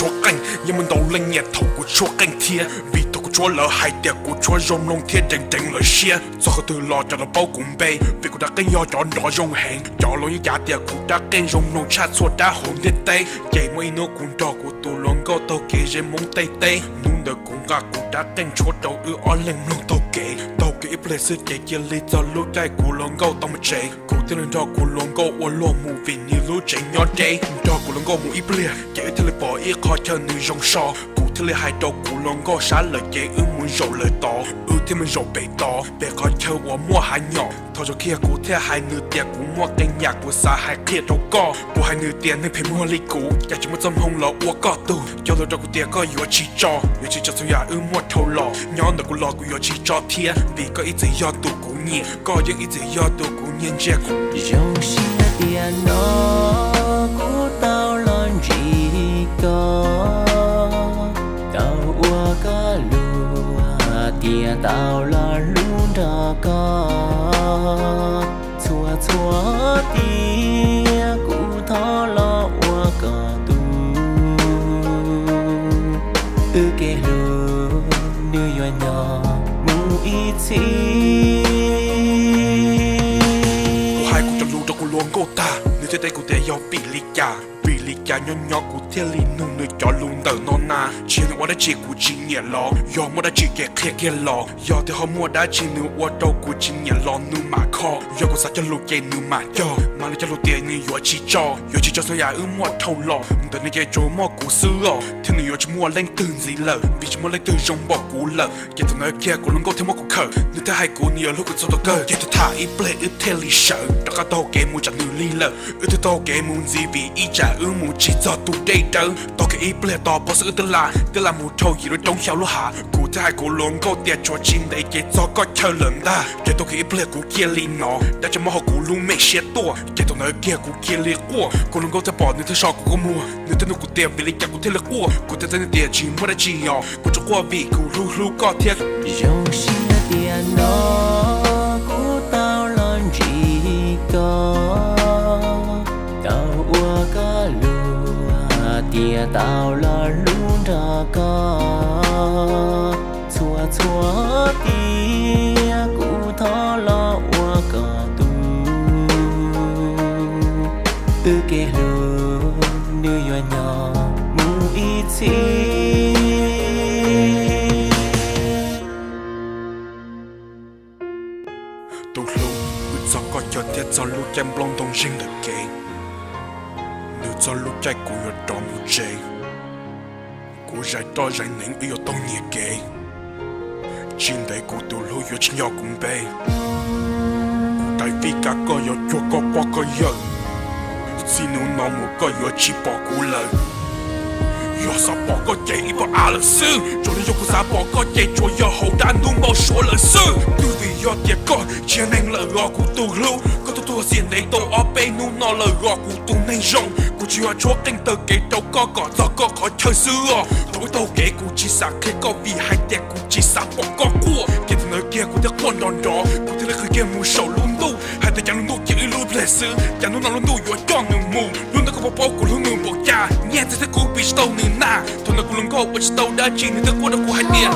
chúa canh. Nhưng mình đầu lên nhẹ thầu của chúa canh thia. Vì thầu của chúa lỡ hai tiệc của chúa rong long thiên đành đành lời xia. Do khởi từ lo cho nó bao cùng bê vì của đã cái do cho nó rong hẹn. Cho lo như giá tiệc của đã cái rong long chat suốt đã hồn đến tay. Chạy mấy nó cũng đỏ của tôi luôn có tàu kể rên mong tây tây nung đời cũng gà của đã canh chúa đầu ư on lên luôn tàu kể. Tàu kể ít lệ sự chạy chia lý cho lúc chạy của lòng gâu tao mà chạy của lên cho của lòng gâu ở lo mù vì như lúc chạy nhỏ đây cho của long go mù ít lệ chạy theo lời bỏ ít khó chờ nữ rong so của theo lời hai đầu của long go xá lời chạy ư muốn rầu lời to ư theo mình rầu bể to bể khó chờ của mua hai nhỏ. Thôi cho kia của theo hai nữ tiệc của mua canh nhạc của xa hai kia đâu có. Của hai nữ tiệc nên phải mua lý cũ ya cho một dâm hông lo của có tu cho lời đầu của tiệc có yếu chỉ cho yếu chỉ cho tôi ya ư mua thâu lọ nhỏ được của lọ của yếu chỉ cho thiên vì có ít gì do tu của nhẹ có những dòng tiền nó của tao lon gì có. Tao ua cá lùa tiền tao là luôn đã có. Chua chua tiền của thọ lo ua cả tu ư kê lùa ta nếu thế đây cụ để yo bị lý cả bị lý cả nhỏ nhỏ cụ thế lý nu nơi cho luôn tờ nó na chỉ nếu đã chỉ cụ chỉ nhẹ lo. Yo mua đã chỉ kẹt kẹt kẹt lo. Yo thì họ mua đã chỉ nếu ở đâu cụ chỉ nhẹ lo nu mà kho. Yo cụ sao cho lưu kẹt nu mà cho mà nó cho lưu tiền như yo chỉ cho. Yo chỉ cho số nhà ư mua thâu lo. Từ này cái chỗ mua cụ xứ ọ thì nếu yo chỉ mua lên từ gì lợ vì chỉ mua lên từ rong bỏ cụ lợ cái thằng này kia cụ luôn có thêm mua cụ khờ nếu thế hai cụ nhiều lúc cụ sao đó cơ cái thằng thà ít ple ít thế lý sợ đó cả tàu kế mua chặt nửa ly lợ ư thứ tàu kế mua gì vì ý trả ư mù chỉ cho tụ đây tớ tàu kế ít ple tàu bỏ sự tư là tư là mù thâu gì rồi trong xéo lo hạ. Cụ thế hai cụ luôn có tiền cho chín đấy cái cho có chờ lần ta. Cái tàu kế ít ple cụ kia ly nó đã cho mò họ cụ luôn mẹ xe tua. Cái tàu nói kia cụ kia ly qua cụ luôn có ta bỏ nên thế sao cụ có mua. Nên thế nó cụ tiền vì lấy cả cụ thế là qua cụ thế tên tiền chỉ mua đã chỉ nhỏ. Cụ cho qua vì cụ lu lu có thiệt. Dòng lùa tao là luôn đã có chua chua tiền của thọ lo cả tu. Ư kê lùa đưa nhỏ nhỏ mu ít chi. Tôi lu ư cho có cho thiệt cho lu kem blong đông được kê nếu cho lúc chạy cụ yo tròn mu chê. Cụ chạy to giải nén yêu tông nhiệt kế, chín đấy cô tu lu yo chỉ nhỏ cũng bay, tại vì cả có yêu chua có qua có yo xin nó nó một có yêu chỉ bỏ cô lời. Yo sao bỏ có chạy đi bỏ à lời sư. Cho nên yêu cụ sao bỏ có chạy cho yêu hậu đã nung bao số lời sư. Từ vì yo tiệt có chia nên lời gò của tu lu có tu thua xiên đấy tôi ở bên nu nó lời gò cụ tu nên rong cụ chỉ hoa chúa canh tờ kế đâu có cỏ do có khó chơi xưa. À tối tàu kế cụ chỉ sáng khi có vì hai tiệt cụ chỉ sáng bỏ có cua. Kia từ nơi kia cụ đã quân đòn đó cụ thấy là khởi kia mù sầu luôn tu. Hai tay chẳng luôn tu, chỉ lưu lệ sư chẳng luôn nào luôn tu yo cho người mù. Luôn đã có bỏ bỏ cụ luôn người bỏ cha. Nhẹ thấy thế cụ bị tàu nửa na. Thôi là cụ luôn có bỏ tàu đã chỉ nên thế cụ đã cụ hai tiền.